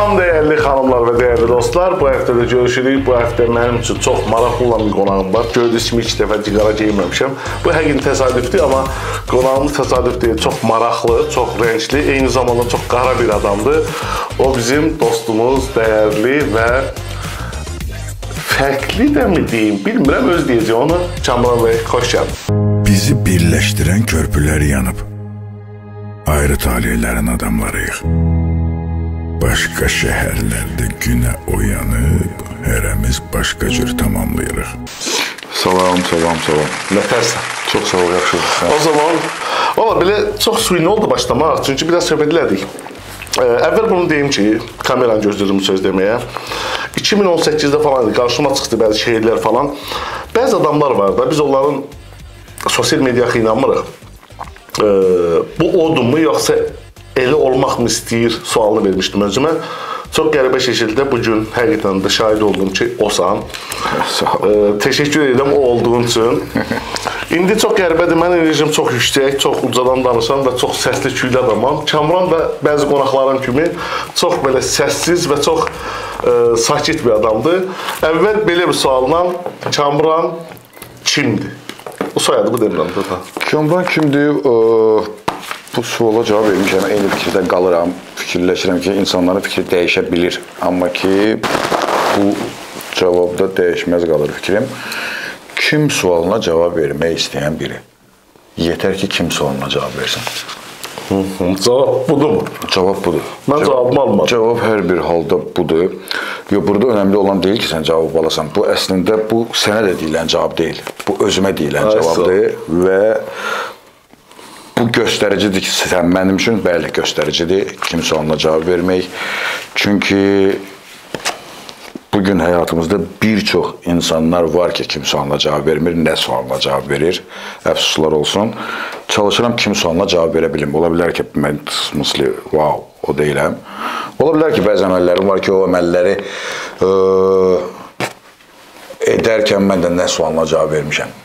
Salam dəyərli xanımlar və dəyərli dostlar. Bu həftə də görüşürük. Bu həftə mənim üçün çox maraqlı olan bir qonağım var. Gördüyünüz kimi ilk dəfə cigara geyinməmişəm. Bu həqiqi təsadüfdür, amma qonağımız təsadüf deyil. Çox maraqlı, çox rəngli, eyni zamanda çox qara bir adamdır. O bizim dostumuz, dəyərli və fərqli də mi deyim, bilmirəm öz deyəcək onu. Kamran bəy, xoş gəldin. Bizi birləşdirən körpülər yanıb. Ayrı talihlərin adamlarıyıq. Başqa şəhərlərdə günə oyanıb, hərəmiz başqa cür tamamlayırıq. Salam, salam, salam. Nətərsən? Çox sağ ol, yaxşısınız. O zaman valla belə çox süni oldu başlamaq, çünki biraz söhbət elədik. Ə, əvvəl bunu deyim ki, kameranı gözləyirəm bu söz deməyə. 2018-də falan idi, qarşıma çıxdı bəzi şeirlər falan. Bəzi adamlar var da, biz onların sosial mediaya inanmırıq. Ə, bu odunmu yoxsa elə olmaq mı istəyir sualını vermişdim özümə. Çox qəribə şəkildə bu gün həqiqətən də şahid oldum ki, osan. Ə, təşəkkür edirəm o olduğun üçün. İndi çox qəribədir. Mən enerjim çox yüksək, çox ucadan danışan və çox səsli küylü adamam. Kamran da bəzi qonaqlarım kimi çox belə səssiz və çox ə, sakit bir adamdır. Əvvəl belə bir sualla Kamran kimdir? O soyadı bu demirəm də. Kamran kimdir? Ə, bu suala cavab vermişəm. Eyni fikirdə qalıram. Fikirləşirəm ki, insanların fikri dəyişə bilir. Amma ki, bu cavabda dəyişməz qalır fikrim. Kim sualına cavab vermək istəyən biri. Yetər ki, kim sualına cavab versin. Cavab budurmu? Cavab budur. Mən cavabımı almadım. Cavab hər bir halda budur. Yox, burada önəmli olan deyil ki, sən cavab alasan. Bu əslində bu sənə də deyilən cavab deyil. Bu özümə deyilən Ay, cavabdır və bu göstəricidir ki, sən mənim üçün bəli göstəricidir kim sualına cavab vermək. Çünki bu gün həyatımızda bir çox insanlar var ki, kim sualına cavab vermir, nə sualına cavab verir. Əfsuslar olsun. Çalışıram kim sualına cavab verə bilim. Ola bilər ki, mən smıslı, wow, o deyiləm. Ola bilər ki, bəzi əməllərim var ki, o əməlləri ə, edərkən mən də nə sualına cavab vermişəm.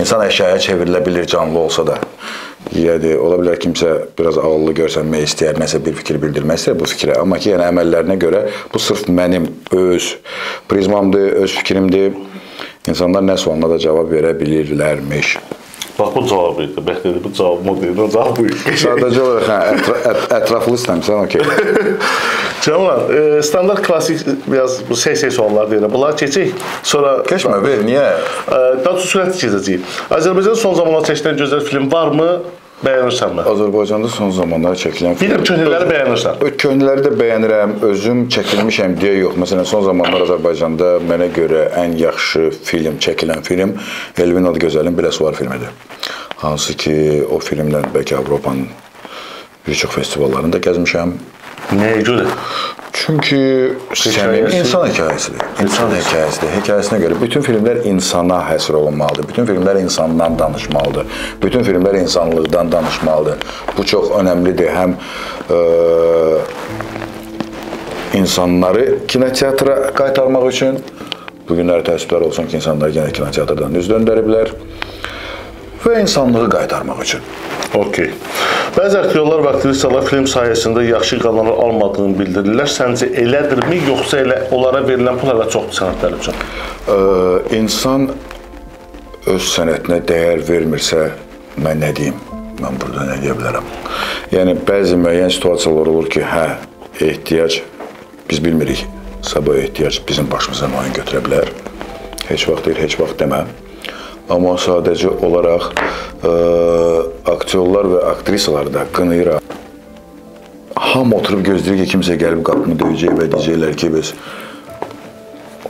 İnsan əşyaya çevrilə bilir canlı olsa da. Yəni ola bilər kimsə biraz ağıllı görsənmək istəyər, nəsə bir fikir bildirmək istəyir bu fikrə. Amma ki, yəni əməllərinə görə bu sırf mənim öz prizmamdır, öz fikrimdir. İnsanlar nə sualına da cavab verə bilirlərmiş. Bax bu cavab idi. Bəs dedi bu cavab mı deyir? O cavab bu. Sadəcə olaraq hə, ətra ət ətraflı istəmirsən, okey. Canan, e, standart klasik biraz bu səy-səy suallar deyirəm. Bunları keçək. Sonra Keçmə ver, niyə? E, daha çox sürətli keçəcəyik. Azərbaycanda son zamanlarda çəkilən gözəl film varmı? Bəyənirsənmi? Azərbaycanda son zamanlarda çəkilən Bilirəm köhnələri bəyənirsən. Köhnələri də bəyənirəm, özüm çəkilmişəm deyə yox. Məsələn, son zamanlar Azərbaycanda mənə görə ən yaxşı film, çəkilən film Elvin Adgözəlin Biləs var filmidir. Hansı ki, o filmlə bəlkə Avropanın bir çox festivallarında gəzmişəm. Nəyə görə? Çünki səmimi insan hekayəsidir. İnsan hekayəsidir. Hekayəsinə görə bütün filmlər insana həsr olunmalıdır. Bütün filmlər insandan danışmalıdır. Bütün filmlər insanlıqdan danışmalıdır. Bu çox önəmlidir. Həm ə, insanları kinoteatra qaytarmaq üçün bu günlər təəssüflər olsun ki, insanlar yenə kinoteatrdan üz döndəriblər və insanlığı qaytarmaq üçün. Okey. Bəzi aktyorlar və aktrisalar film sayəsində yaxşı qazanır almadığını bildirirlər. Səncə elədirmi, yoxsa elə onlara verilən pul hələ çoxdur sənətlər üçün? Ə, insan öz sənətinə dəyər vermirsə, mən nə deyim? Mən burada nə deyə bilərəm? Yəni bəzi müəyyən situasiyalar olur ki, hə, ehtiyac biz bilmirik. Sabah ehtiyac bizim başımıza müəyyən götürə bilər. Heç vaxt deyil, heç vaxt demə. Amma sadəcə olaraq ə, aktyorlar və aktrisaları da qınayıram. Hamı oturub gözləyir ki, kimsə gəlib qapımı döyəcək və deyəcəklər ki, biz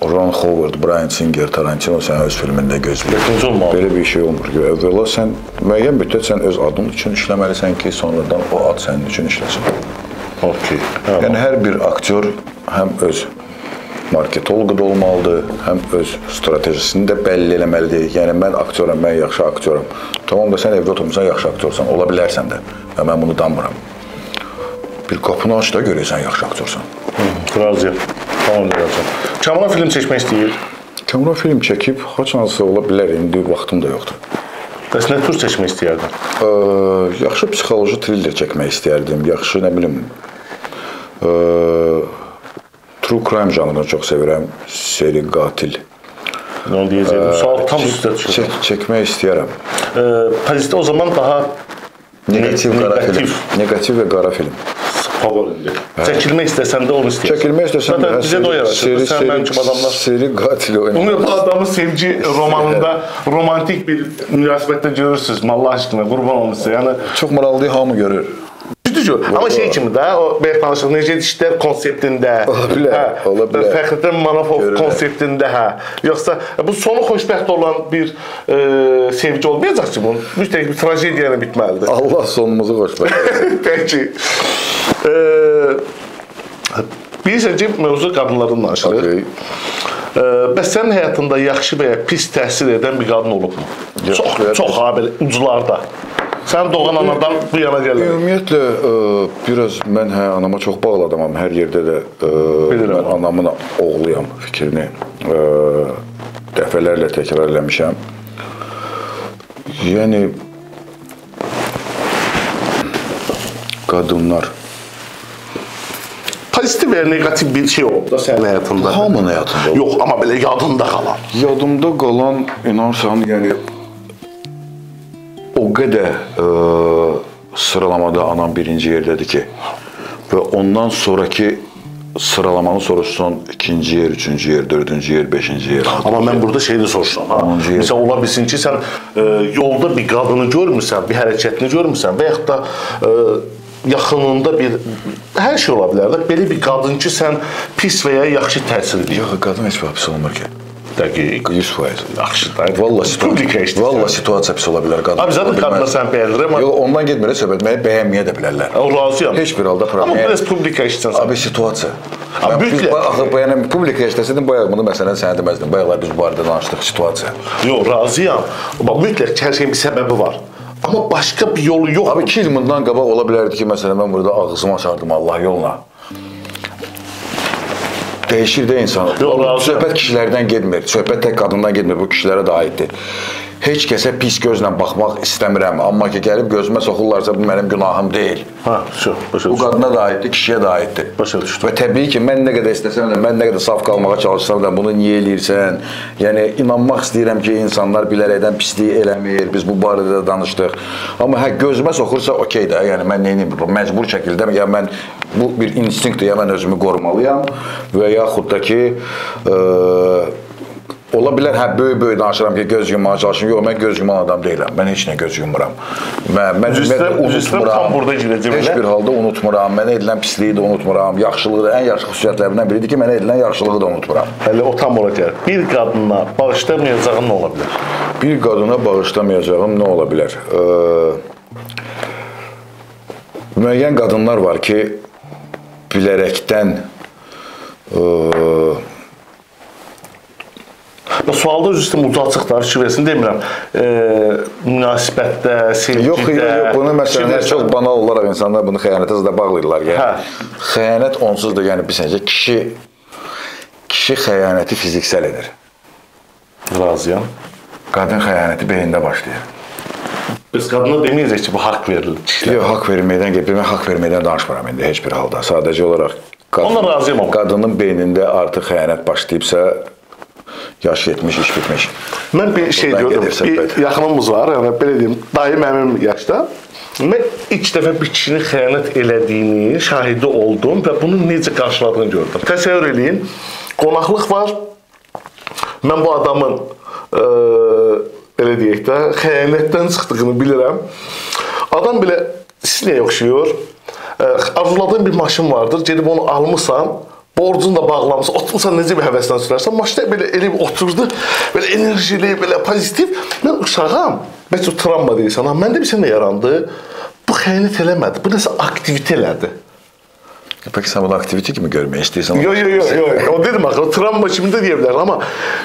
Ron Howard, Brian Singer, Tarantino sən öz filmində gözləyir. Belə bir şey olmur ki, əvvəla sən müəyyən müddət sən öz adın üçün işləməlisən ki, sonradan o ad sənin üçün işləsin. Okey. Hə. Yəni hər bir aktyor həm öz marketoloqu da olmalıdır, həm öz strategiyasını da bəlli eləməlidir. Yəni mən aktyoram, mən yaxşı aktyoram. Tamam da sən evdə oturmusan, yaxşı aktyorsan, ola bilərsən də. Və mən bunu danmıram. Bir qapını aç da görəsən yaxşı aktyorsan. Razıyam. Tamam deyəcəm. Kamran film çəkmək istəyir. Kamera film çəkib haçansı ola bilər, indi vaxtım da yoxdur. Bəs nə tür çəkmək istəyərdin? Ə, yaxşı psixoloji triller çəkmək istəyərdim. Yaxşı, nə bilim, ə, true crime janrını çox sevirəm. Seri qatil. Onu deyəcəyim. Sual tam üstə düşür. Çək, çəkmək istəyirəm. E, Pozitiv o zaman daha Negativ qara film. Negativ. Negativ və qara film. favorindir. Çəkilmək istəsən də onu istəyirsən. Çəkilmək istəsəm Zaten bizə də o yaraşır. Sən mənim kimi adamlar. Seri qatil oynamaq. Bunu bu adamı sevgi romanında romantik bir münasibətdə görürsüz. Allah aşkına qurban olum sizə. Yəni Çox maraqlı hamı görür. Düzdür. Amma şey kimi də o bayaq danışdıq necə işlər konseptində. Ola bilər, hə, ola bilər. Fəxrəddin Manafov Görürlər. konseptində hə. Yoxsa bu sonu xoşbəxt olan bir e, sevgi olmayacaq ki, bu mütləq bir tragediya ilə bitməlidir. Allah sonumuzu xoşbəxt etsin. Peki. E, bilirsən ki, mövzu qadınlardan danışılır. Okey. E, bəs sənin həyatında yaxşı və ya pis təsir edən bir qadın olubmu? Yox, Çox, çox ha belə uclarda. Sən doğan anadan bu yana gəlirsən. Ümumiyyətlə ə, biraz mən hə anama çox bağlı adamam. Hər yerdə də ə, Bilirəm. mən anamın oğluyam fikrini ə, dəfələrlə təkrar eləmişəm. Yəni qadınlar Pozitiv və ya negativ bir şey oldu da sənin həyatında. hamının həyatında. Yox, amma belə yadında qalan. Yadımda qalan inanırsan, yəni o qədər ə, sıralamada anam birinci yerdədir ki və ondan sonraki sıralamanı soruşsan ikinci yer, üçüncü yer, dördüncü yer, beşinci yer. Amma mən burada şeyi də soruşuram. Ha. Məsələn, ola bilsin ki, sən e, yolda bir qadını görmüsən, bir hərəkətini görmüsən və yaxud da e, yaxınında bir hər şey ola bilər də. Belə bir qadın ki, sən pis və ya yaxşı təsir edir. Yox, qadın heç vaxt pis olmur ki. Dəqiq. 100%. Yaxşı da. Vallahi publika işdir. Vallahi situasiya pis ola bilər qadın. Abi zaten qadına sən bəyənir, amma Yox, ondan getmir, söhbət məni bəyənməyə də bilərlər. o razıyam. Heç bir halda problem. Amma biraz publika işsən. Abi situasiya. Abi, bax axı bu yəni publika işləsədim bayaq bunu məsələn sənə deməzdim. Bayaqlar biz bu barədə danışdıq situasiya. Yox, razıyam. Bax mütləq hər şeyin bir səbəbi var. Amma başqa bir yolu yox. Abi 2 il bundan qabaq ola bilərdi ki, məsələn mən burada ağzımı açardım Allah yoluna. Dəyişir də insan. Yox, razıyam. Söhbət kişilərdən getmir. Söhbət tək qadından getmir. Bu kişilərə də aiddir. Heç kəsə pis gözlə baxmaq istəmirəm, amma ki gəlib gözümə soxurlarsa bu mənim günahım deyil. Ha, şu, başa Bu düşdüm. qadına da aiddir, kişiyə də aiddir. Başa düşdüm. Və təbii ki, mən nə qədər istəsəm də, mən nə qədər saf qalmağa çalışsam da, bunu niyə eləyirsən? Yəni inanmaq istəyirəm ki, insanlar bilərəkdən pislik eləmir. Biz bu barədə də danışdıq. Amma hə gözümə soxursa, okey də. Yəni mən nə edim? Məcbur şəkildə ya mən bu bir instinktdir, ya mən özümü qorumalıyam və yaxud da ki, ə, Ola bilər hə böyük-böyük danışıram ki, göz yummağa çalışıram. Yox, mən göz yuman adam deyiləm. Mən heç nə göz yumuram. Mən mən ümumiyyətlə unutmuram. Heç bir halda unutmuram. Mənə edilən pisliyi də unutmuram. Yaxşılığı da ən yaxşı xüsusiyyətlərindən biridir ki, mənə edilən yaxşılığı da unutmuram. Hələ o tam ora gəlir. Bir qadına bağışlamayacağın nə ola bilər? Bir qadına bağışlamayacağım nə ola bilər? Ee, müəyyən qadınlar var ki, bilərəkdən ee, Və sualda üzr istəyirəm ucalçıqlar şivəsini demirəm. E, münasibətdə, sevgidə. Yox, yox, bunu məsələn çox banal olaraq insanlar bunu xəyanətə də bağlayırlar. Yəni Hə. xəyanət onsuz da yəni bilsəncə kişi kişi xəyanəti fiziksel edir. razıyam. Qadın xəyanəti beyində başlayır. Biz qadına deməyəcək ki, bu haqq verilir kişilərə. Yox, haqq verməkdən getmir. Mən haqq verməkdən danışmıram indi heç bir halda. Sadəcə olaraq Onunla razıyam amma. Qadının beynində artıq xəyanət başlayıbsa yaş 70, iş bitmiş. Mən bir şey Buradan gördüm. Bir yaxınımız var, yəni belə deyim, dayı mənim yaşda. Mən ilk dəfə bir kişinin xəyanət elədiyini şahidi oldum və bunu necə qarşıladığını gördüm. Təsəvvür eləyin, qonaqlıq var. Mən bu adamın ə, belə deyək də, xəyanətdən çıxdığını bilirəm. Adam belə sinəyə oxşuyur. Ə, arzuladığın bir maşın vardır, gedib onu almısan, borcunu da bağlamısan, oturmusan necə bir həvəslə sürərsən, maşına belə elə bir oturdu, belə enerjili, belə pozitiv. Mən uşağam, bəlkə travma deyirsən, amma məndə bir şey yarandı? Bu xəyanət eləmədi, bu nəsə aktivitə elədi. Peki sən bunu aktivite kimi görmək istəyirsən? Yo yo yo yo. O dedim axı, o travma kimi də deyə bilər, amma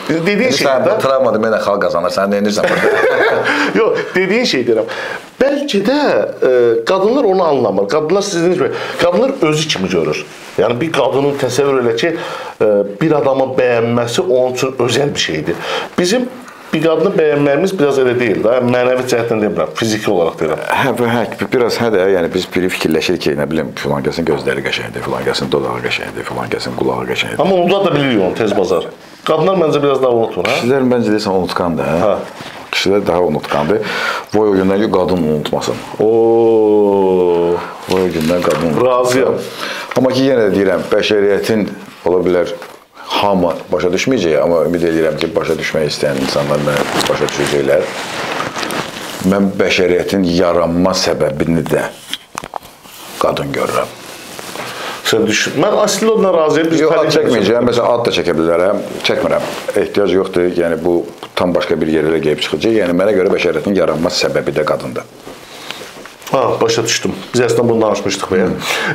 dediyin şey travmadır, mənə xalq qazanır. Sən nə edirsən burada? Yox, dediyin şey deyirəm. Bəlkə də e, qadınlar onu anlamır. Qadınlar siz dediniz kimi, qadınlar özü kimi görür. Yəni bir qadının təsəvvür elə ki, e, bir adamı bəyənməsi onun üçün özəl bir şeydir. Bizim bir qadını bəyənməyimiz biraz elə deyil də. Mənəvi cəhətdən demirəm, fiziki olaraq deyirəm. Hə, bu hə, biraz hə də, yəni biz biri fikirləşirik ki, nə bilim, filan kəsin gözləri qəşəngdir, filan kəsin dodağı qəşəngdir, filan kəsin qulağı qəşəngdir. Amma unuda da bilirik onu tez bazar. Qadınlar məncə biraz daha unutur, hə? Kişilər məncə desən unutqandır, hə? Hə. Kişilər daha unutqandır. Voy o gündən ki, qadın unutmasın. Oo. Voy o gündən qadın. Razıyam. Amma ki, yenə də deyirəm, bəşəriyyətin ola bilər hamı başa düşməyəcək, amma ümid edirəm ki, başa düşmək istəyən insanlar məni başa düşəcəklər. Mən bəşəriyyətin yaranma səbəbini də qadın görürəm. Sən düşün. Mən əslində ondan razıyam. Biz Yox, ad çəkməyəcəm. Məsələn, ad da çəkə bilərəm. Çəkmirəm. Ehtiyac yoxdur. Yəni bu tam başqa bir yerə gəlib çıxacaq. Yəni mənə görə bəşəriyyətin yaranma səbəbi də qadındır. Ha, başa düşdüm. Biz əslində bunu danışmışdıq bəyə.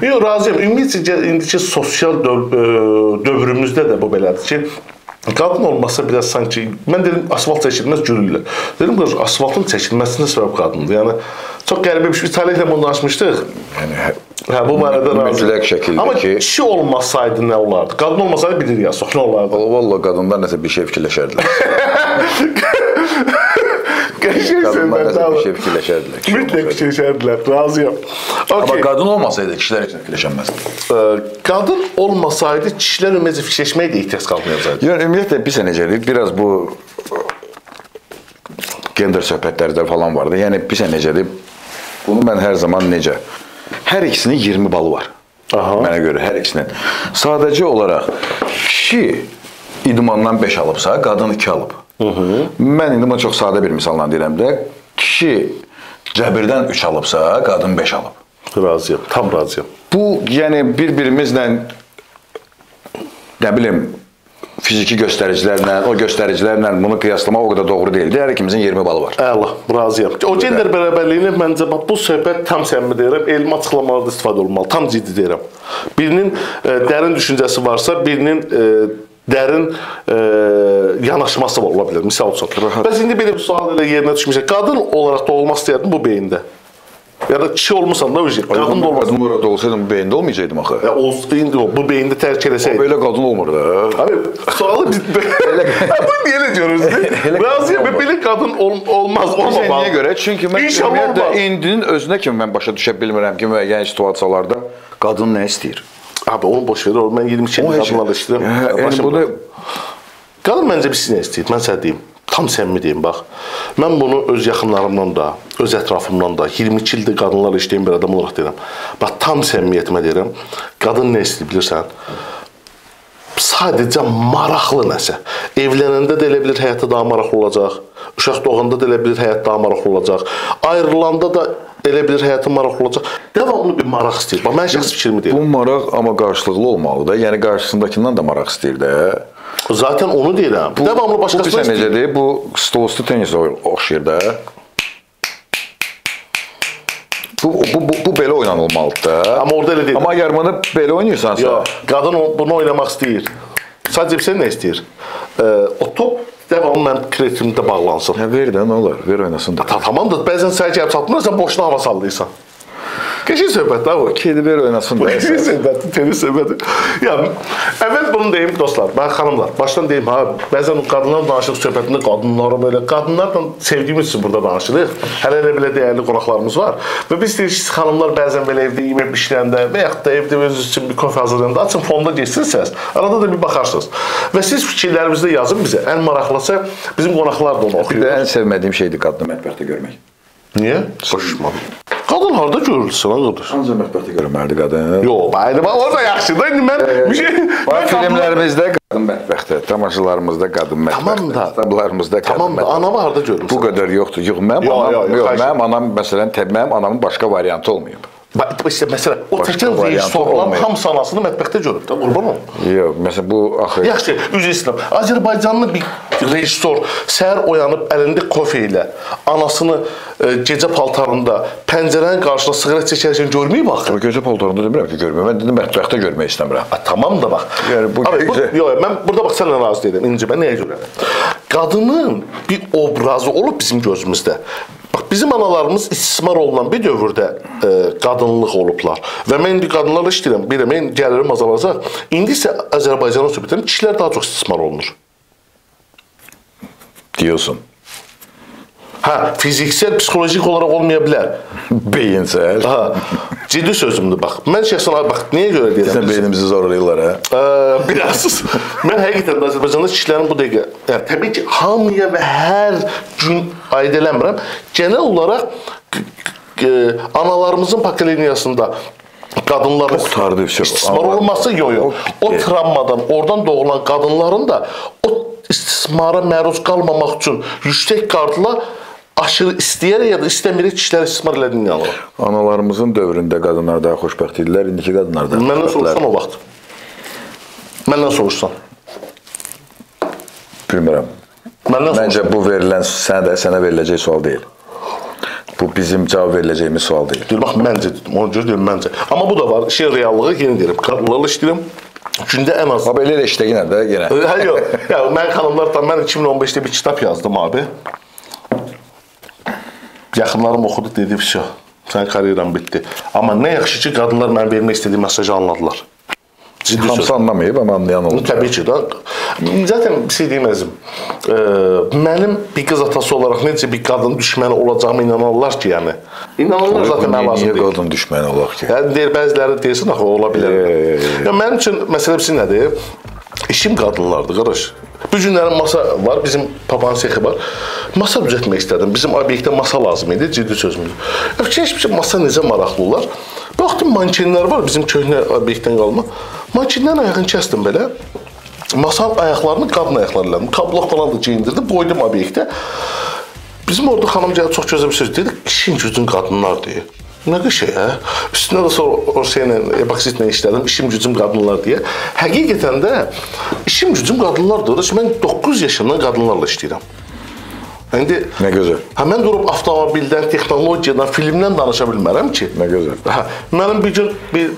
Yox, razıyam. Ümumiyyətcə indiki sosial döv ə, dövrümüzdə də bu belədir ki, qadın olmasa biraz sanki mən dedim asfalt çəkilməz gülürlər. Dedim qız asfaltın çəkilməsinə səbəb qadındır. Yəni çox qəribə bir şey. Biz Talihlə bunu danışmışdıq. Yəni hə- Hə, bu barədə. Mütləq şəkildə Amma ki- kişi olmasaydı nə olardı? Qadın olmasaydı bilirik ya, çox nə olardı. Vallahi qadınlar nəsə bir şey fikirləşərdilər. Qadınlar nəsə bir şey fikirləşərdilər. Mütləq fikirləşərdilər. Razıyam. Amma Okay. qadın olmasaydı kişilər heç nə fikirləşənməzdi. Ə, qadın olmasaydı kişilər ümumiyyətlə fikirləşməyə də ehtiyac qalmayacaqdı. Yəni ümumiyyətlə bir sən necədir? Biraz bu gender söhbətlərdə falan vardı. Yəni bir sən necədir? Bunu mən hər zaman necə? Hər ikisinin 20 balı var. Aha. Mənə görə hər ikisinin. Sadəcə olaraq kişi idmandan 5 alıbsa, qadın 2 alıb. Hı -hı. Mən indi bunu çox sadə bir misalla deyirəm də, kişi cəbirdən 3 alıbsa, qadın 5 alıb. Razıyam, tam razıyam. Bu yəni bir-birimizlə nə bilim fiziki göstəricilərlə, o göstəricilərlə bunu qiyaslamaq o qədər doğru deyildi. Hər ikimizin 20 balı var. Əla, razıyam. O gender bərabərliyini məncə bax bu söhbət tam səmimi deyirəm, elmi açıqlamalarda istifadə olunmalı. Tam ciddi deyirəm. Birinin e, dərin düşüncəsi varsa, birinin e, dərin e, yanaşması var, ola bilər. Misal üçün. Bəs indi belə bir sual elə yerinə düşmüşək. Qadın olaraq da olmaq istəyərdin bu beyində. Ya da kişi olmusan da öyle. Qadın da olmasın. Qadın orada olsaydım bu beyində olmayacaqdım axı. Ya olsun indi o bu beyində tərk eləsəydi. Belə qadın olmur da. Abi sualı Ha, bu niye ne diyoruz? Razıyam olmaz. belə qadın ol, olmaz, olmamalı. niyə görə? Çünki mən ümumiyyətlə indinin özünə kimi mən başa düşə bilmirəm ki, müəyyən situasiyalarda qadın nə istəyir? Abi onu boş ver. Mən 22 O il heç- qadınlarla işləyirəm. Hə, yəni bunu Qadın məncə bir sinə istəyir. Mən sənə deyim. Tam səmimi deyim bax. Mən bunu öz yaxınlarımdan da, öz ətrafımdan da 22 ildir qadınlarla işləyən bir adam olaraq deyirəm. Bax tam səmimiyyətimə deyirəm. Qadın nə istəyir bilirsən? Sadəcə maraqlı nəsə. Evlənəndə də elə bilir həyatı daha maraqlı olacaq. Uşaq doğanda da elə bilir həyat daha maraqlı olacaq. Ayrılanda da elə bilir həyatı maraqlı olacaq. Davamlı bir maraq istəyir. Bax mən şəxsi fikrimi bu deyirəm. maraq amma qarşılıqlı olmalıdır. Yəni qarşısındakından da maraq istəyir də. Zaten onu deyirəm. Davamlı Bu başqasına bilirsən istəyir. necədir? Bu stol üstü tenis oy- oxşayır da. Bu, bu, bu, bu belə oynanılmalıdır da. Amma orada elə deyil. Amma bunu belə oynayırsansa, Yox, qadın bunu oynamaq istəyir. Sadəcə sən nə istəyir? E, o top davamlı mənim kreativimdə bağlansın. hə ver də nə olar? Ver oynasın da. Ta, tamam da bəzən sən gəlib çatmırsan, boşuna hava sallayırsan. Qəşəng söhbət bu. Kedi ver oynasın da. Qəşəng söhbət, temiz söhbət. Ya, əvvəl bunu deyim dostlar, mən xanımlar, başdan deyim ha, bəzən qadınlar danışıq söhbətində qadınlara belə, qadınlarla sevgimiz üçün burada danışırıq. Hələ elə belə dəyərli qonaqlarımız var. Və biz deyirik ki, xanımlar bəzən belə evdə yemək bişirəndə və yaxud da evdə özünüz üçün bir kofe hazırlayanda açın fonda səs. Arada da bir baxarsınız. Və siz fikirlərinizi yazın bizə. Ən maraqlısı bizim qonaqlar da onu Bir də oxuyur. ən sevmədiyim şeydir qadını mətbəxdə görmək. Niyə? Xoşuma. Qadın harda görülsün, ha qardaş? Ancaq mətbəxdə görünməlidir qadın. Yox, bayır, bax, o da yaxşıdır. İndi mən bir şey... Bax filmlərimizdə qadın mətbəxdə, tamaşalarımızda qadın mətbəxdə, Tamam da. kitablarımızda qadın Tamam mətbəxdə. anamı harda görmüsən? Bu qədər yoxdur. Yox, mənim Yox, anam, yox, yox, yox, mənim anam məsələn, mənim anamın başqa variantı olmayıb. Bax, işte məsələ, o variantı rejissorların olmayıb. hamısı anasını mətbəxdə görüb də, qurban olum. Yox, məsələn bu axı Yaxşı, üzr istəyirəm. Azərbaycanlı bir rejissor səhər oyanıb əlində kofe ilə anasını e, gecə paltarında pəncərənin qarşısında siqaret çəkərkən görməyib axı. gecə paltarında demirəm ki, görmürəm. Mən dedim mətbəxdə görmək istəmirəm. Ha, tamam da bax. Yəni bu Abi, gecə- yox, mən burada bax sənlə razı deyiləm. İnci mən nəyə görə? Qadının bir obrazı olub bizim gözümüzdə. Bax bizim analarımız istismar olunan bir dövrdə e, qadınlıq olublar. Və mən indi qadınlarla işləyirəm. Bilirəm, mən gəlirim azalacaq. İndi isə Azərbaycanın söhbətində kişilər daha çox istismar olunur. diyorsun. Ha, fiziksel, psixolojik olaraq olmaya bilər. Beyinsel. Ha, ciddi sözümdür bax. Mən şəxsən bax, niyə görə deyirəm? Sen beynimizi zorlayırlar ha. Ə, biraz. mən həqiqətən də Azərbaycanda kişilərin bu dəqiqə, yəni təbii ki, hamıya və hər gün aid eləmirəm. Genel olaraq q- q- analarımızın pokoleniyasında qadınların Çox tardı, çox. istismar olması yox yox. O O travmadan, oradan doğulan qadınların da o istismara məruz qalmamaq üçün yüksək qardla aşırı istəyərək ya da istəməyərək kişiləri istismar elədiyini inanıram. Analarımızın dövründə qadınlar daha xoşbəxt idilər, indiki qadınlar da. Məndən soruşsan o vaxt. Məndən soruşsan. Bilmirəm. Məndən soruşsan. Məncə bu verilən sənə sənə veriləcək sual deyil. Bu bizim cavab veriləcəyimiz sual deyil. Deyir, bax məncə dedim, ona görə deyirəm məncə. Amma bu da var, şey reallığı yenə deyirəm, qadınlarla işləyirəm. Gündə ən az Abi elə elə işlə yenə də yenə. Hə yox. Ya mən xanımlar da mən 2015-də bir kitab yazdım abi. Yaxınlarım oxudu dedi, "Vəsə, sənin karyeran bitdi." Amma nə yaxşı ki, qadınlar mən vermək istədiyim mesajı anladılar. Ciddi. Hamısı anlamayıb, amma anlayan oldu. Təbii ki də. Zaten bir şey deyim əzim. E, mənim bir qız atası olaraq necə bir qadın düşməni olacağıma inanırlar ki, yəni. İnanırlar zaten mən lazım Niyə deyil. qadın düşməni olaq ki? Yəni deyir bəziləri deyirsən axı ola bilər. Ya mənim üçün məsələ bilirsən nədir? İşim qadınlardır qardaş. Bu günlərin masa var, bizim papan sexi var. Masa düzəltmək istədim. Bizim obyektdə masa lazım idi, ciddi sözümdür. Fikirləşmişəm masa necə maraqlı olar. Baxdım mankenlər var bizim köhnə obyektdən qalma. Mankenlərin ayağını kəsdim belə. Masanın ayaqlarını qadın ayaqları elədim. Kablok falan da geyindirdim, qoydum obyektə. Bizim orada xanım gəldi çox gözəl bir söz dedi. İşin gücün qadınlar deyir. Nə qəşəng hə? Üstünə də sonra Orseynə epoksitlə işlədim. İşim gücüm qadınlar deyə. Həqiqətən də işim gücüm qadınlardır. Qardaş, Mən 9 yaşımdan qadınlarla işləyirəm. İndi Nə gözəl. Hə mən durub avtomobildən, texnologiyadan, filmdən danışa bilmərəm ki. Nə gözəl. Hə, mənim bir gün bir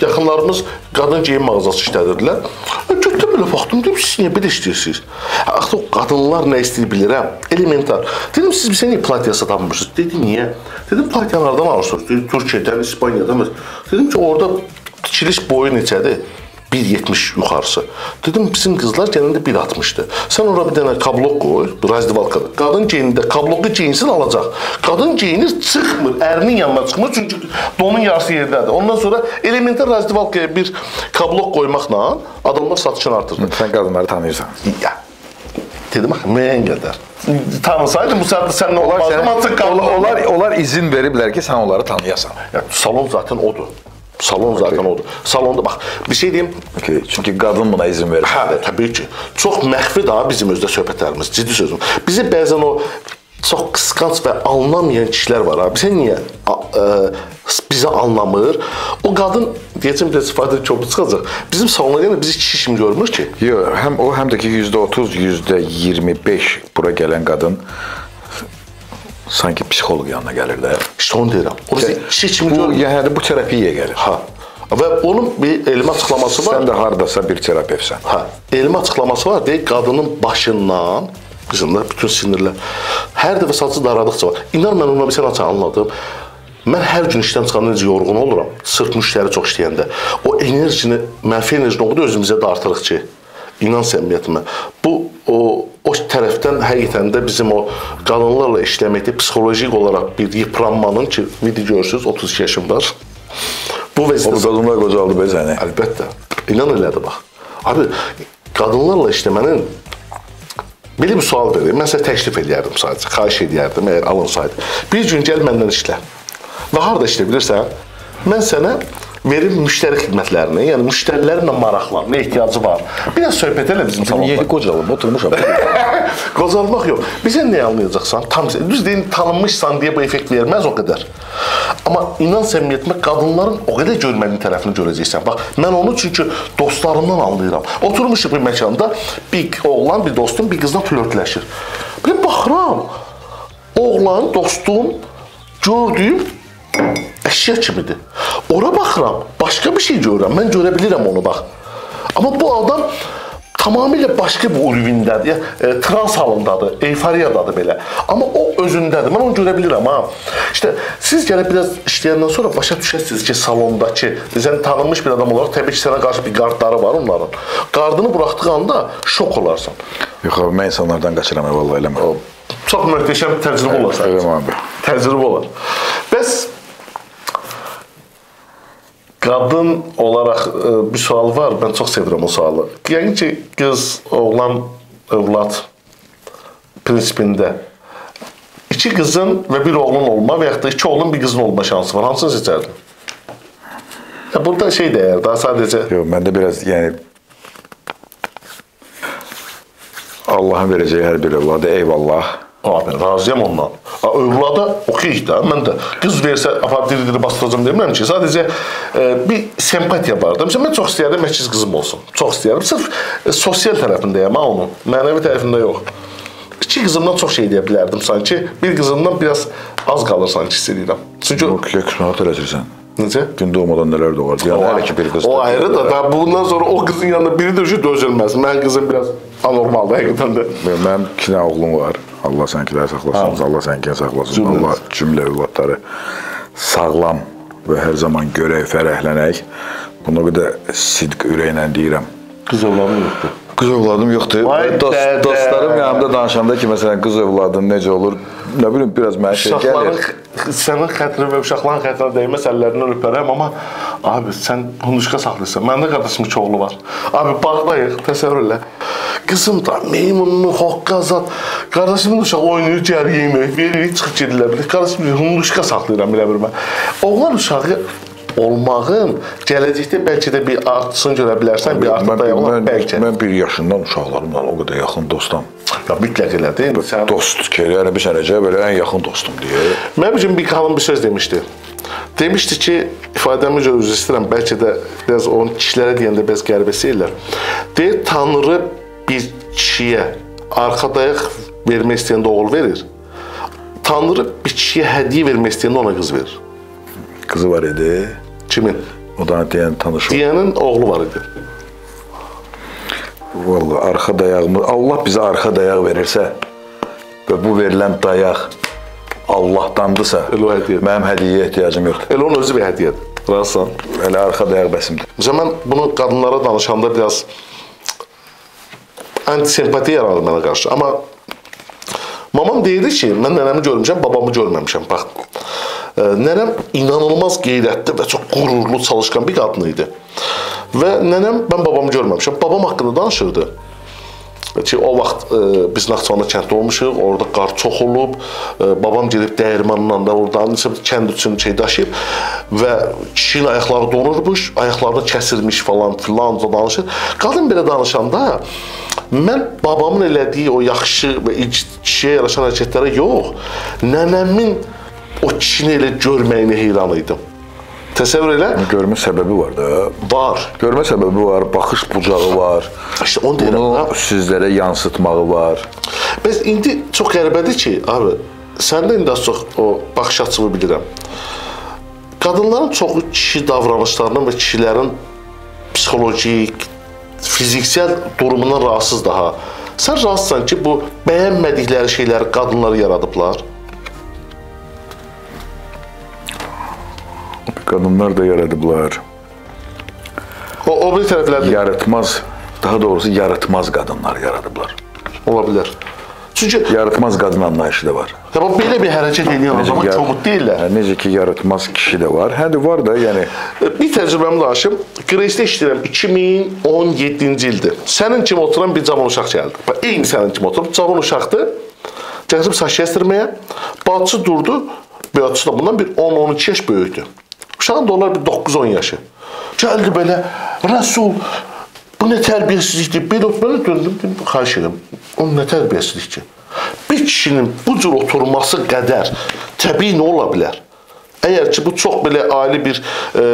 yaxınlarımız qadın geyim mağazası işlədirdilər. Götdüm belə baxdım, dedim siz niyə belə işləyirsiniz? Axı o qadınlar nə istəyir bilirəm. Elementar. Dedim siz bizə niyə platya satamırsınız? Dedi niyə? Dedim platyalardan alırsınız. Dedi Türkiyədən, İspaniyadan. Dedim ki orada tikiliş boyu neçədir? 1.70 yuxarısı. Dedim bizim qızlar gələndə 1.60-dır. Sən ora bir dənə kablok qoy, bir razdivalkada. Qadın geyinində kabloku geyinsin alacaq. Qadın geyinir, çıxmır, ərinin yanına çıxmır çünki donun yarısı yerdədir. Ondan sonra elementar razdivalkaya bir kablok qoymaqla adamlar satışını artırır. Sən qadınları tanıyırsan. Ya. Dedim axı müəyyən qədər. Tanısaydım bu saatda səninlə olmazdım. onlar, onlar, onlar izin veriblər ki, sən onları tanıyasan. Ya, salon zaten odur. Salon zaten odur. Salonda bax, bir şey deyim. Okay. Çünki qadın buna izin verir. Hə, təbii ki. Çox məxfi daha bizim özdə söhbətlərimiz, ciddi sözüm. Bizə bəzən o çox qısqanc və anlamayan kişilər var ha. Bizə niyə ə, bizə anlamır? O qadın deyəcəm biraz ifadə çox çıxacaq. Bizim salona gələn bizi kişi kimi görmür ki. Yox, həm o həm də ki %30, %25 bura gələn qadın sanki psixoloq yanına gəlir də. İşte onu deyirəm. O bizi kişi kimi Bu görmür. yəni bu terapiyaya gəlir. Ha. Və onun bir elmi açıqlaması var. Sən də hardasa bir terapevtsən. Hə, elmi açıqlaması var. Deyir qadının başından qızında bütün sinirlər hər dəfə saçı daradıqca var. İnan mən ona bir sən açı anladım. Mən hər gün işdən çıxanda necə yorğun oluram. Sırf müştəri çox işləyəndə. O enerjini, mənfi enerjini o qədər özümüzə dartırıq ki, inan səmimiyyətimə. Bu o o tərəfdən həqiqətən də bizim o qadınlarla işləməkdə psixolojik olaraq bir yıpranmanın ki, video görürsüz 32 yaşım var. Bu O vəziyyətdə qadınlar qocaldı be səni. Əlbəttə. İnan elədi bax. Abi qadınlarla işləmənin belə bir sual verir. Mən sizə təklif edərdim sadəcə. Xahiş edərdim əgər alınsaydı. Bir gün gəl məndən işlə. Və harda işlə bilirsən? Mən sənə verim müştəri xidmətlərini, yəni müştərilərlə maraqlan, nə ehtiyacı var. Bir də söhbət elə bizim salonda. qocalıb oturmuşam? Qozalmaq yox. Bizə nə anlayacaqsan? Tam düz deyin tanınmışsan deyə bu effekt verməz o qədər. Amma inan səmimiyyətimə qadınların o qədər görmədiyin tərəfini görəcəksən. Bax, mən onu çünki dostlarımdan anlayıram. Oturmuşuq bir məkanda, bir oğlan, bir dostum bir qızla flörtləşir. Bir baxıram. Oğlan, dostum gördüyüm əşya kimidir. Ora baxıram, başqa bir şey görürəm. Mən görə bilirəm onu bax. Amma bu adam tamamilə başqa bir ulvindədir. Ya, e, trans halındadır, eyfariyadadır belə. Amma o özündədir. Mən onu görə bilirəm ha. İşte siz gəlib biraz işləyəndən sonra başa düşəsiniz ki, salondakı sən tanınmış bir adam olaraq təbii ki, sənə qarşı bir qardları var onların. Qardını buraxdığı anda şok olarsan. Yox, abi, mən insanlardan qaçıram, vallahi eləmə. Çox möhtəşəm təcrübə olar sənin. Eləmə abi. Təcrübə olar. Bəs qadın olaraq e, bir sual var. Mən çox sevirəm o sualı. Yəni ki, qız, oğlan, övlad prinsipində iki qızın və bir oğlun olma və yaxud da iki oğlun bir qızın olma şansı var. Hansını seçərdin? Ya burada şey dəyər, daha sadəcə Yox, məndə biraz yəni Allahın verəcəyi hər bir övladı eyvallah. Abi razıyam ondan. Övlada okeyik də. Mən də qız versə apar diri-diri bastıracağam demirəm ki. Sadəcə e, bir sempatiya var da. Məsələn mən çox istəyərdim məkiz qızım olsun. Çox istəyərdim. Sırf e, sosial tərəfindəyəm ha onun. Mənəvi tərəfində yox. İki qızımdan çox şey deyə bilərdim sanki. Bir qızımdan biraz az qalır sanki hiss edirəm. Çünki Yox, kısmət elədirsən. necə? Gün doğmadan nələr doğar. Yəni hər iki bir qız. O ayrı da, da bundan sonra o qızın yanında biri də dözülməz. Mənim qızım biraz anormaldır həqiqətən də. Mənim iki dənə oğlum var. Allah sənkiləri saxlasın. Allah sənkini saxlasın. Allah cümlə övladları sağlam və hər zaman görək, fərəhlənək. Bunu bir də sidq ürəklə deyirəm. Qız övladım yoxdur. Qız övladım yoxdur. Dost, dostlarım yanımda danışanda ki, məsələn, qız övladın necə olur, nə bilim biraz mənə şey gəlir. sənin xətrin və uşaqların xətrinə dəyməz əllərindən öpərəm, amma abi sən hunuşka saxlayırsan. Məndə qardaşım iki oğlu var. Abi bağdayıq, təsəvvür elə. Qızım da meymununu hoqqazat. Qardaşımın uşağı oynayır, gəlir yemək, verir, çıxıb gedirlər. Bir qardaşım hunuşka saxlayıram elə bir mən. Oğlan uşağı olmağın gələcəkdə bəlkə də bir artsın görə bilərsən, bir artıq Mən, dayanmaq mən, bəlkə. mən bir yaşından uşaqlarımla o qədər yaxın dostam. Ya mütləq elədir. Sən Dost ki, yəni bir sənəcə belə ən yaxın dostum deyə. Mənim üçün bir xanım bir söz demişdi. Demişdi ki, ifadəmi üzr istəyirəm, bəlkə də biraz onun kişilərə deyəndə biraz qəribə şeylər. Deyir, Tanrı bir kişiyə arxa dayaq vermək istəyəndə oğul verir. Tanrı bir kişiyə hədiyyə vermək istəyəndə ona qız verir. Qızı var idi. Kimin? O da deyən tanış oldu. Deyənin oğlu var idi. Vallahi arxa dayağımı Allah bizə arxa dayaq verirsə və bu verilən dayaq Allahdandısa, mənim hədiyyəyə ehtiyacım yoxdur. Elə onun özü bir hədiyyədir. Razısan? Elə arxa dayaq bəsimdir. Məsələn, mən bunu qadınlara danışanda biraz antisempatiya yaradır mənə qarşı. Amma mamam deyirdi ki, mən nənəmi görmüşəm, babamı görməmişəm. Bax, nənəm inanılmaz qeyrətli və çox qürurlu, çalışqan bir qadın idi. Və nənəm, mən babamı görməmişəm. Babam haqqında danışırdı ki, o vaxt e, biz Naxçıvanda kənddə olmuşuq, orada qar çox olub, e, babam gedib dəyirmanla da oradan bir kənd üçün şey daşıyıb və kişinin ayaqları donurmuş, ayaqlarını kəsirmiş falan filan da danışır. Qadın belə danışanda mən babamın elədiyi o yaxşı və kişiyə yaraşan hərəkətlərə yox, nənəmin o kişini elə görməyinə heyran idim. Təsəvvür elə, Görmə səbəbi var da. var. Görmə səbəbi var, baxış bucağı var. İşte onu deyirəm. Bunu sizlərə yansıtmağı var. Bəs indi çox qəribədir ki, abi, səndə indi az çox o baxış açımı bilirəm. Qadınların çoxu kişi davranışlarından və kişilərin psixolojik, fiziksel durumundan rahatsız daha. Sən razısan ki, bu bəyənmədikləri şeyləri qadınlar yaradıblar? Qadınlar da yaradıblar. O, o bir tərəflərdə Yaratmaz, daha doğrusu yaratmaz qadınlar yaradıblar. ola bilər. Çünki Yaratmaz qadın anlayışı da var. ya bax, belə bir hərəkət edən adamı yar- komut deyirlər. Hə, necə ki yaratmaz kişi də var. Hə də var da, yəni Bir təcrübəmi danışım. Qreysdə işləyirəm 2017-ci ildir. Sənin kimi oturan bir cavan uşaq gəldi. Bax, eyni sənin kimi oturub cavan uşaqdır. Gəlib saç kəstirməyə. Bacısı durdu. Bacısı da bundan bir 10-12 yaş böyükdür. Uşağın da olar bir 9-10 yaşı. Gəldi belə, Rəsul, bu nə tərbiyəsizlikdir. Belə belə döndüm, dedim, xahiş edirəm. O nə tərbiyəsizlikdir? Bir kişinin bu cür oturması qədər təbii nə ola bilər? Əgər ki bu çox belə ali bir e,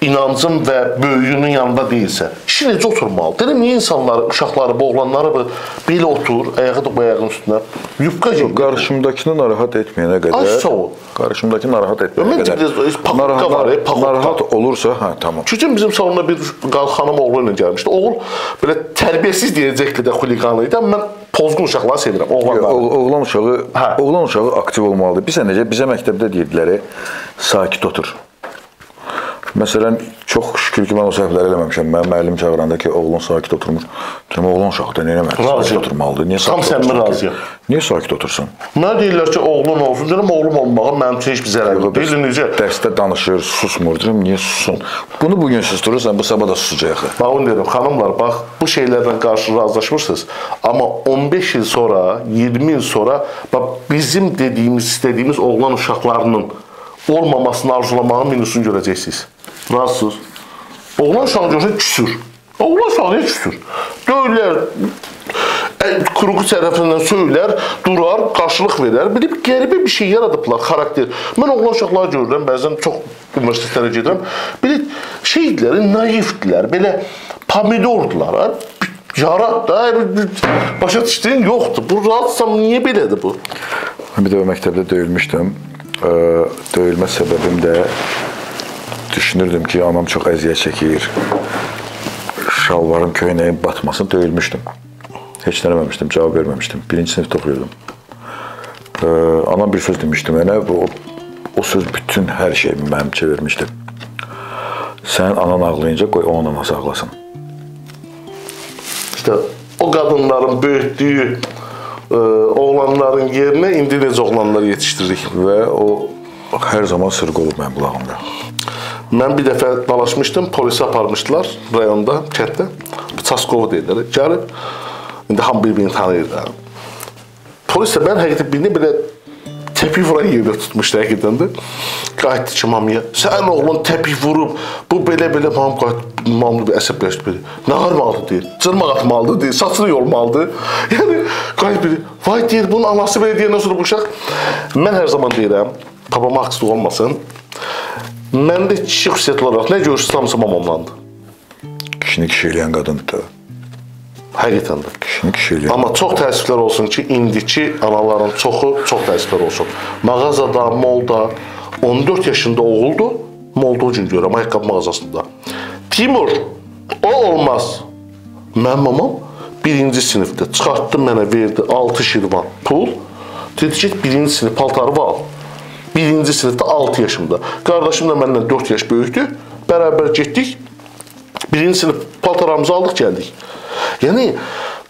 inancın və böyüyünün yanında deyilsə, kişi necə oturmalı? Deyirəm, niyə insanlar, uşaqları, bu- belə otur, ayağı da bu ayağın üstünə, yubka geyir. Qarşımdakını narahat etməyənə qədər. Ay, sağ ol. Qarşımdakını narahat etməyənə qədər. paxotka narahat, var, e, narahat olursa, hə, tamam. Çünki bizim salonda bir xanım oğlu ilə gəlmişdi. Oğul belə tərbiyəsiz deyəcəkdi də xuliqan idi. Mən pozğun uşaqları sevirəm, oğlanları. O- Oğlan uşağı, Hə. oğlan uşağı aktiv olmalıdır. Bizə necə bizə məktəbdə deyirdilər, sakit otur. Məsələn, çox şükür ki, mən o səhvləri eləməmişəm. Mənim müəllim çağıranda ki, oğlun sakit oturmur. Deyirəm, oğlan uşaqdır, nə eləməli? Sakit oturmalıdır. Niyə Tam sakit səmimi otursun ki? razıyam. Niyə sakit otursun? Mənə deyirlər ki, oğlun olsun. Deyirəm, oğlum olmağa mənim üçün heç bir zərəri. Deyirlər necə? Dərsdə danışır, susmur. Deyirəm, niyə sussun? Bunu bu gün susdurursan, bu sabah da susacaq. Bax onu deyirəm, xanımlar, bax bu şeylərlə qarşı razılaşmırsınız. Amma 15 il sonra, 20 il sonra bax bizim dediyimiz, istədiyimiz oğlan uşaqlarının olmamasını arzulamağın minusunu görəcəksiniz. Razısınız? Oğlan uşağı görsə küsür. Oğlan uşağı niyə küsür? Döyürlər, ə- quruğu tərəfindən söylər, durar, qarşılıq verər. Bir də qəribə bir şey yaradıblar, xarakter. Mən oğlan uşaqları görürəm, bəzən çox universitetlərə gedirəm. Belə şeydilər, naivdilər, belə pomidordular. ha. Yarat da, başa düşdün? Yoxdur. Bu rahatsam niyə belədir bu? Bir dəfə məktəbdə döyülmüşdüm. Ə, Döyülmə səbəbim də düşünürdüm ki, anam çox əziyyət çəkir. Şalvarım köynəyim batmasın, döyülmüşdüm. Heç nə eləməmişdim, cavab verməmişdim. Birinci sinifdə oxuyurdum. Ə, Anam bir söz demişdi mənə, o, o söz bütün hər şeyimi mənim çevirmişdi. Sən anan ağlayınca qoy onun anası ağlasın. İşte o qadınların böyütdüyü ə, oğlanların yerinə indi necə oğlanlar yetişdiririk. Və o hər zaman sırq olub mənim qulağımda. Mən bir dəfə dalaşmışdım, polisə aparmışdılar rayonda, kənddə. Çaskov deyirlər. Gəlib indi hamı bir-birini tanıyır da. Polis də mən həqiqətən birini belə təpi vuran yerdə tutmuşdu həqiqətən də. Qayıtdı ki, mamaya, sən oğlun təpi vurub, bu belə-belə mam qayıt, mam bir əsəbləşdi belə. Nə qarmalıdır deyir, cırmaq atmalıdır deyir, saçını yolmalıdır. Yəni, qayıt biri, vay deyir, bunun anası belə deyəndən sonra bu uşaq. Mən hər zaman deyirəm, babama haksızlıq olmasın, Məndə kişi xüsusiyyət olaraq nə görürsünüz hamısı mamamlandı. Kişini kişi eləyən qadındır. Həqiqətən də. Kişini kişi eləyən. Amma çox təəssüflər olsun ki, indiki analarının çoxu çox təəssüflər olsun. Mağazada, molda 14 yaşında oğuldu. Molda o gün görürəm ayaqqabı mağazasında. Timur, o olmaz. Mənim mamam birinci sinifdə çıxartdı mənə verdi 6 şirvan pul. Dedi ki, birinci sinif paltarı al. Birinci sinifdə 6 yaşımda. Qardaşım da məndən 4 yaş böyükdür. Bərabər getdik. Birinci sinif paltarlarımızı aldıq, gəldik. Yəni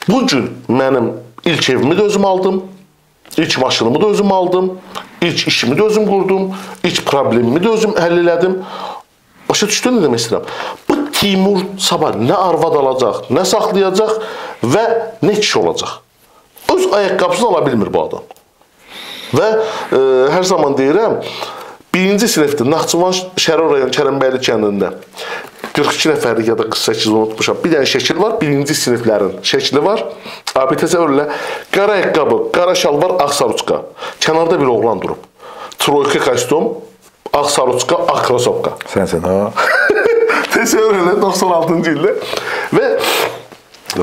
bu gün mənim ilk evimi də özüm aldım. İlk maşınımı da özüm aldım. İlk işimi də özüm qurdum. İlk problemimi də özüm həll elədim. Başa düşdün nə demək istəyirəm? Bu Timur sabah nə arvad alacaq, nə saxlayacaq və nə kişi olacaq. Öz ayaqqabısını ala bilmir bu adam. Və e, hər zaman deyirəm, birinci sinifdə Naxçıvan Şərur rayon Kərəmbəyli kəndində 42 nəfərlik ya da 48 unutmuşam. Bir dənə şəkil var, birinci siniflərin şəkli var. Abi təsəvvürlə qara ayaqqabı, qara şalvar, ağ saruçka. Kənarda bir oğlan durub. Troyka kostyum, ağ saruçka, ağ krasovka. Sənsən ha? Təsəvvür elə 96-cı ildə və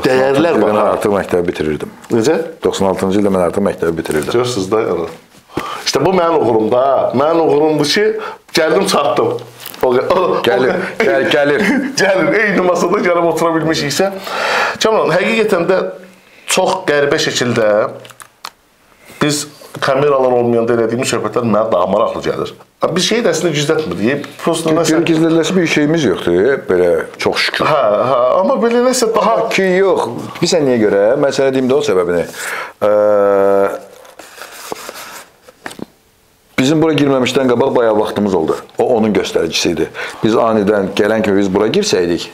dəyərlər var. Mən artıq məktəbi bitirirdim. Necə? 96-cı ildə mən artıq məktəbi bitirirdim. Görürsüz də yəni. İşte bu mənim uğurumda. ha. Mənim uğurumdur ki, gəldim çatdım. O, o, Gəlir, o- gəl- gəlir. gəlir. Eyni masada gəlib otura bilmişiksə. Canan, həqiqətən də çox qəribə şəkildə biz kameralar olmayanda elədiyimiz söhbətlər mənə daha maraqlı gəlir. Ha, Bir şey də əslində gizlətmir. Prosta nəsə Görə gizlədiləsi bir şeyimiz yoxdur, belə çox şükür. Hə, hə, amma belə nəsə daha Ki yox. Bilirsən niyə görə? Mən sənə deyim də o səbəbini. Ə, Bizim bura girməmişdən qabaq bayağı vaxtımız oldu. O onun göstəricisi idi. Biz anidən gələn kimi biz bura girsəydik,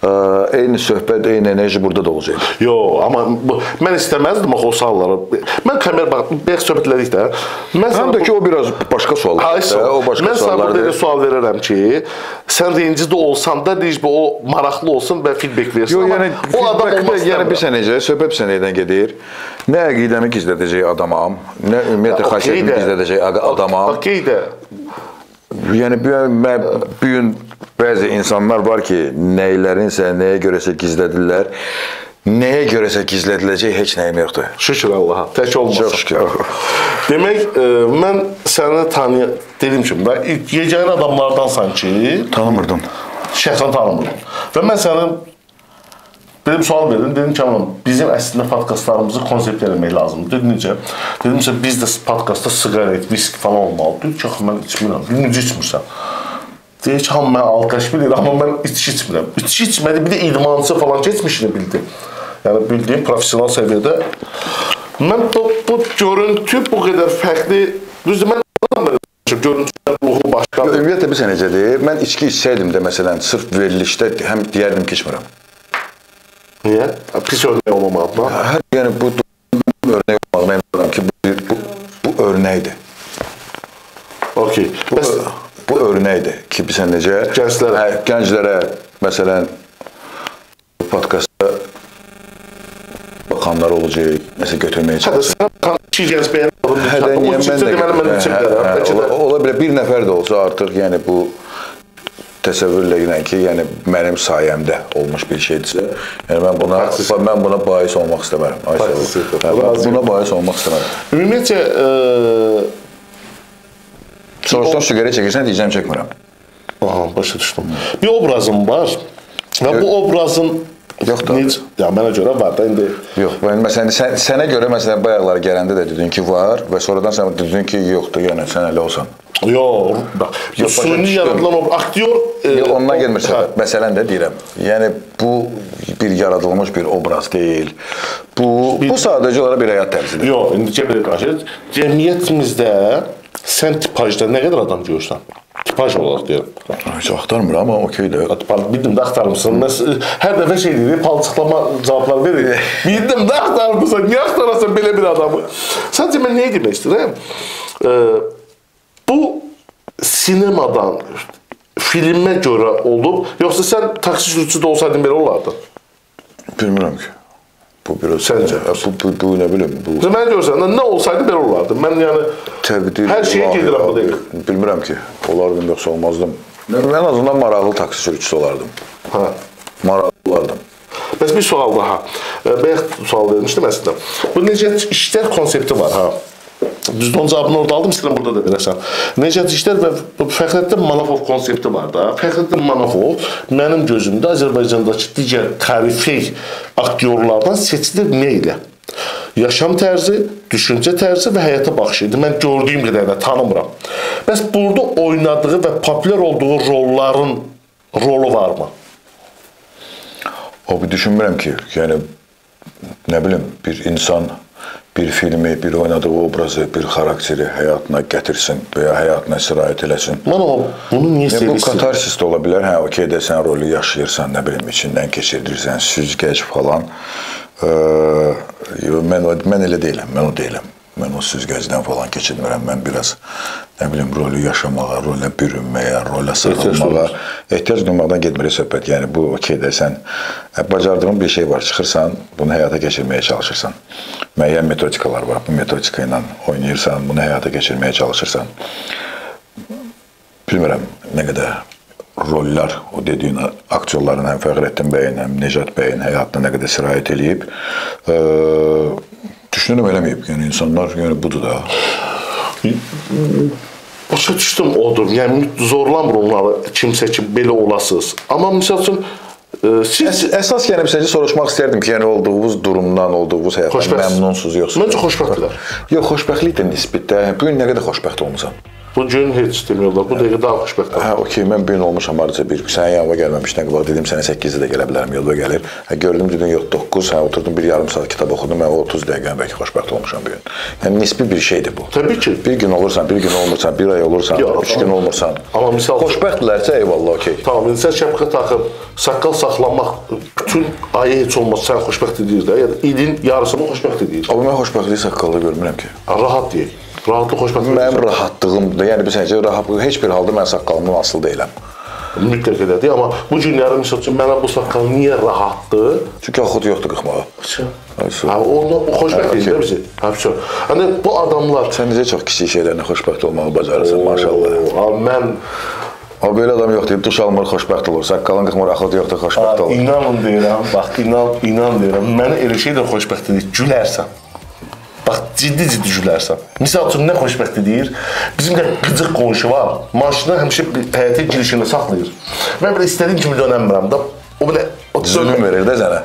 eyni söhbət, eyni enerji burada da olacaqdı. Yo, amma bu, mən istəməzdim axı o sualları. Mən kamera bax, bayaq söhbət elədik də. Mən Həm də ki o biraz başqa suallar. Ayso, o başqa mən sənə burada elə suallardır. sual verərəm ki, sən rencidə olsan da deyir o maraqlı olsun və feedback versin. Amma yəni o adam olmaz. yəni bir sənəcə söhbət sənədən gedir. Nə əqidəmi gizlədəcək adamam, nə ümumiyyətlə xasiyyətimi gizlədəcək ad- adamam. Okey də. Yəni bu mən bu gün bəzi insanlar var ki, nəylərinsə nəyə görəsə gizlədirlər. Nəyə görəsə gizlədiləcək heç nəyim yoxdur. Şükür Allaha. Tək olmasın. Çox şükür. Demək, e, mən səni tanıya dedim ki, mən ilk yeganə adamlardansan ki, Tanımırdım. şəxsən tanımıram. Və mən belə bir sual verdim. Dedim ki, "Aman, bizim əslində podkastlarımızı konsept eləmək lazımdır." Dedim necə? Dedim ki, biz də podkastda siqaret, viski falan olmalıdır. Dedi ki, "Axı mən içmirəm." Dedim, "Necə içmirsən?" Deyir ki, hamı mən alqaş bilir, amma mən içki içmirəm. İçki içmədi, bir də idmançı falan keçmişini bildim. Yəni bildiyim professional səviyyədə. Mən bu, bu görüntü bu qədər fərqli, düzdür, mən anlamıram. Görüntü ruhu başqa. Ümumiyyətlə bir sənə necədir? Mən içki içsəydim də məsələn, sırf verilişdə həm deyərdim ki, içmirəm. Niyə? Pis örnək olmamalıdır. Hər yəni bu örnək olmağına inanıram ki, bu bu, bu örnəkdir. Okey. Bu, Bəs bu örnəkdir ki, bilsən necə? Gənclərə. Hə, gənclərə məsələn podkastda baxanlar olacaq, nəsə götürməyə Hə, çalışacaq. sən baxan iki gəz bəyənir. Hə, mən də deməli mən Hə, içim hə, bilərəm. Bəlkə ola, də ola bilər bir nəfər də olsa artıq, yəni bu təsəvvürlə ilə ki, yəni mənim sayəmdə olmuş bir şeydirsə, yəni mən buna Haksızsın. mən buna bais olmaq istəmərəm. Haksızsın. Hə, buna bais olmaq istəmərəm. ümumiyyətcə e, Soruşsan siqaret çəkirsən, deyəcəm çəkmirəm. aha, başa düşdüm. Bir obrazım var. Və bu obrazın Yox da. Necə? Ya mənə görə var da indi. Yox, mən məsələn sən, sənə görə məsələn bayaqlar gələndə də dedin ki, var və sonradan sən dedin ki, yoxdur, yəni sən elə olsan. Yox, bax. Yox, süni yaradılan o aktyor e, Yox, ondan o- gəlmir hə. söhbət. Məsələn də deyirəm. Yəni bu bir yaradılmış bir obraz deyil. Bu bu sadəcə olaraq bir həyat tərzidir. Yox, indi belə qarşı cəmiyyətimizdə sən tipajda nə qədər adam görürsən? Tipaj olaraq deyirəm. Heç axtarmıram amma okeydir. Bildim də axtarmısan. Mən hər dəfə şey deyir, palçıqlama cavablar verir. Bildim də axtarmısan. Niyə axtarasan belə bir adamı? Sadəcə mən nəyə demək istəyirəm? E, bu sinemadan filmə görə olub, yoxsa sən taksi sürücüsü də olsaydın belə olardı? Bilmirəm ki. Bu biraz Səncə? bu, bu, bu nə bilim, bu mən görsən, nə olsaydı belə olardı. Mən yəni təbdil hər şeyə gedirəm bu abi. dəqiqə. Bilmirəm ki, olardım yoxsa olmazdım. Mən en azından maraqlı taksi sürücüsü olardım. Hə. Maraqlı olardım. Bəs bir sual daha. Bayaq sual vermişdim əslində. Bu necə işlər konsepti var ha. Düzdür, onun cavabını orada aldım, istəyirəm burada da verəsən. Necə işlər və Fəxrəddin Manafov konsepti var da. Fəxrəddin Manafov mənim gözümdə Azərbaycandakı digər tarifey aktyorlardan seçilir nə ilə? Yaşam tərzi, düşüncə tərzi və həyata baxışı idi. Mən gördüyüm qədərilə tanımıram. Bəs burada oynadığı və populyar olduğu rolların rolu varmı? O bir düşünmürəm ki, yəni nə bilim bir insan bir filmi, bir oynadığı obrazı, bir xarakteri həyatına gətirsin və ya həyatına sirayət eləsin. Mən o bunu niyə Yəni, bu sevirsən? katarsis də ola bilər. Hə, okey də sən rolu yaşayırsan, nə bilim, içindən keçirdirsən, süzgəc falan. Ə, mən mən elə deyiləm, mən o deyiləm. Mən o süzgəcdən falan keçirmirəm. Mən biraz nə bilim rolu yaşamağa, rolə bürünməyə, rolə sarılmağa ehtiyac duymaqdan getmir söhbət. Yəni bu okey də sən ə, bacardığın bir şey var, çıxırsan, bunu həyata keçirməyə çalışırsan. Müəyyən metodikalar var. Bu metodika ilə oynayırsan, bunu həyata keçirməyə çalışırsan. Bilmirəm nə qədər rollar o dediyin aktyorların həm Fəxrəddin bəyin, həm Necat bəyin həyatına nə qədər sirayət eləyib. Ə, düşünürəm eləməyib. Yəni insanlar yəni budur da. Başa düşdüm odur. Yəni zorlamır onları kimsə ki belə olasınız. Amma məsəl üçün siz Əs əsas yəni bizəcə soruşmaq istərdim ki, yəni olduğunuz durumdan, olduğunuz həyatdan məmnunsunuz yoxsa? Məncə xoşbəxtdirlər. Yox, xoşbəxtlik də nisbətdə. Bu gün nə qədər xoşbəxt olmusan? Bu gün heç demiyorlar. Bu dəqiqə daha xoşbəxtəm. Hə, okey, mən bu gün olmuşam hardasa bir sənin yanıma gəlməmişdən qabaq dedim sənə 8-də də gələ bilərəm, yolda gəlir. Hə, gördüm dedin yox 9, hə oturdum bir yarım saat kitab oxudum, mən o 30 dəqiqə bəlkə xoşbəxt olmuşam bu gün. Yəni nisbi bir şeydir bu. Təbii ki. Bir gün olursan, bir gün olmursan, bir ay olursan, Yox, 3 gün olmursan. amma misal- xoşbəxtdirlərsə eyvallah, okey. Tamam, sən şəpqə taxıb, saqqal saxlamaq bütün ayı heç olmaz sən xoşbəxt edir də. Yəni ilin yarısını xoşbəxt edir. Amma mən xoşbəxtlik saqqalda görmürəm ki. Rahat deyil. Rahatlıq xoşbəxtlik. Mənim rahatlığımdır. Yəni bir səncə rahat heç bir halda mən saqqalımdan asılı deyiləm. mütləq elədir, amma bu günləri məsəl üçün mənə bu saqqal niyə rahatdır? Çünki axut yoxdur qıxmağa. Ha, onu xoşbəxt Hə, edir okey. bizi. Ha, vəsə. Yəni bu adamlar Sən necə çox kiçik şeylərlə xoşbəxt olmağı bacarırsan, maşallah. Mən O belə adam yox deyib, duş almır, xoşbəxt olur. Saqqalın qıxmır, axıt yoxdur, xoşbəxt olur. İnanın deyirəm, bax inan, inan deyirəm. Məni elə şeylə xoşbəxt edir, gülərsən. Bax ciddi-ciddi gülərsən. Misal üçün nə xoşbəxt edir? Bizim də qıcıq qonşu var. Maşını həmişə həyətə girişində saxlayır. Mən belə istədiyim kimi dönəmirəm də. O belə Zülüm verir də sənə.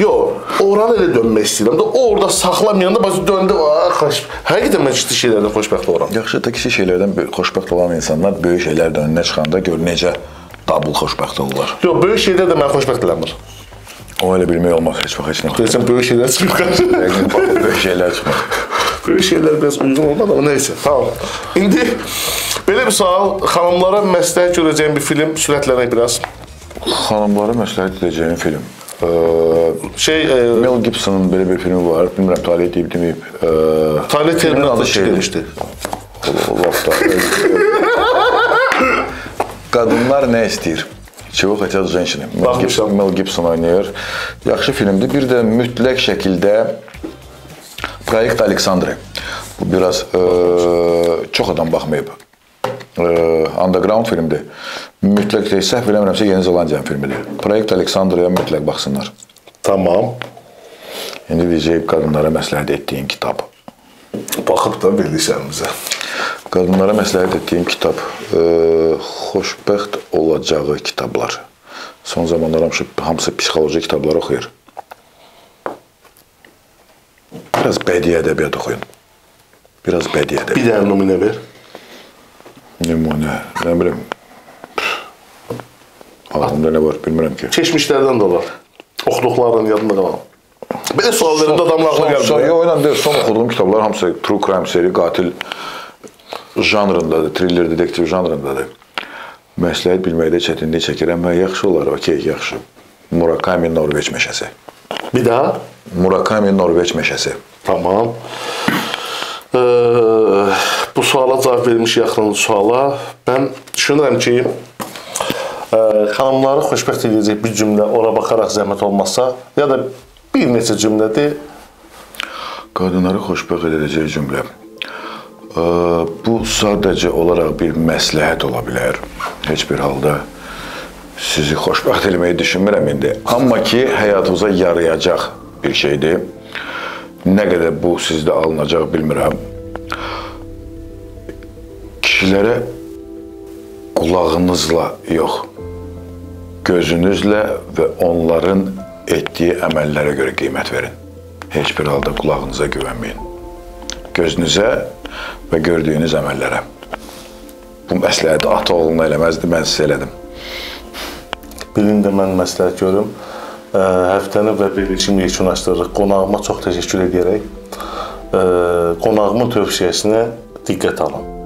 Yox, oranı elə dönmək istəyirəm də. O orada saxlamayanda döndü. Ah, xoş. Həqiqətən mən ciddi şeylərdən xoşbəxt oluram. Yaxşı da kiçik şeylərdən xoşbəxt olan insanlar böyük şeylərdən önünə çıxanda gör necə double xoşbəxt olurlar. Yox, böyük şeylər də məni xoşbəxt eləmir. O elə bilmək olmaz heç vaxt heç nə. Deyirsən böyük şeylər çıxıb qarşı. Böyük şeylər çıxmır. Böyle şeyler biraz uygun olmadı ama neyse. Tamam. İndi belə bir sual. Xanımlara məsləhət görəcəyim bir film sürətlənək biraz. Xanımlara məsləhət edəcəyim film. Ee, Şey, e, Mel Gibson'un belə bir filmi var. Bilmirəm Talih deyib deməyib. Ee, Talih Terminator adı 2 şeydir. demişdi. Lafta. Qadınlar nə istəyir? Чего хотят женщины? Mel Baxmışam. Gibson, Mel Gibson oynayır. Yaxşı filmdir. Bir də mütləq şəkildə Proyekt Aleksandri. Bu biraz e, çox adam baxmayıb. E, underground filmdir. Mütləq deyil, səhv eləmirəmsə Yeni Zelandiyanın filmidir. Proyekt Aleksandriya mütləq baxsınlar. Tamam. İndi deyəcəyim qadınlara məsləhət etdiyim kitab. Baxıb da verirsən bizə. Qadınlara məsləhət etdiyim kitab e, xoşbəxt olacağı kitablar. Son zamanlar hamısı, hamısı psixoloji kitablar oxuyur. Biraz bədii ədəbiyyat oxuyun. Biraz bədii ədəbiyyat. Bir dənə nümunə ver. Nümunə, nə bilim. Ağlımda nə var bilmirəm ki. Keçmişlərdən də olar. Oxuduqların yadında qalan. Belə sual verəndə adamın ağlı Son, gəlmir. yo, ilə deyil, son oxuduğum kitablar hamısı true crime seri, qatil janrındadır, thriller, detektiv janrındadır. Məsləhət bilməkdə çətinlik çəkirəm və yaxşı olar, okey, yaxşı. Murakami Norveç meşəsi. Bir daha. Murakami Norveç meşəsi. Tamam. Ee, bu suala cavab vermiş yaxın suala. Mən düşünürəm ki, ə, xanımları xoşbəxt edəcək bir cümlə ora baxaraq zəhmət olmazsa, ya da bir neçə cümlədir. Qadınları xoşbəxt edəcək cümlə. Bu sadəcə olaraq bir məsləhət ola bilər. Heç bir halda sizi xoşbəxt etməyi düşünmürəm indi. Amma ki, həyatınıza yarayacaq bir şeydir. Nə qədər bu sizdə alınacaq bilmirəm. Kişilərə qulağınızla yox, gözünüzlə və onların etdiyi əməllərə görə qiymət verin. Heç bir halda qulağınıza güvənməyin. Gözünüzə və gördüyünüz əməllərə. Bu məsləhəti ata oğluna eləməzdi, mən sizə elədim. Birini də mən məsləhət görüm. Ə, həftəni və verilişimi yekunlaşdırırıq. Qonağıma çox təşəkkür edərək ə, qonağımın tövsiyəsinə diqqət alın.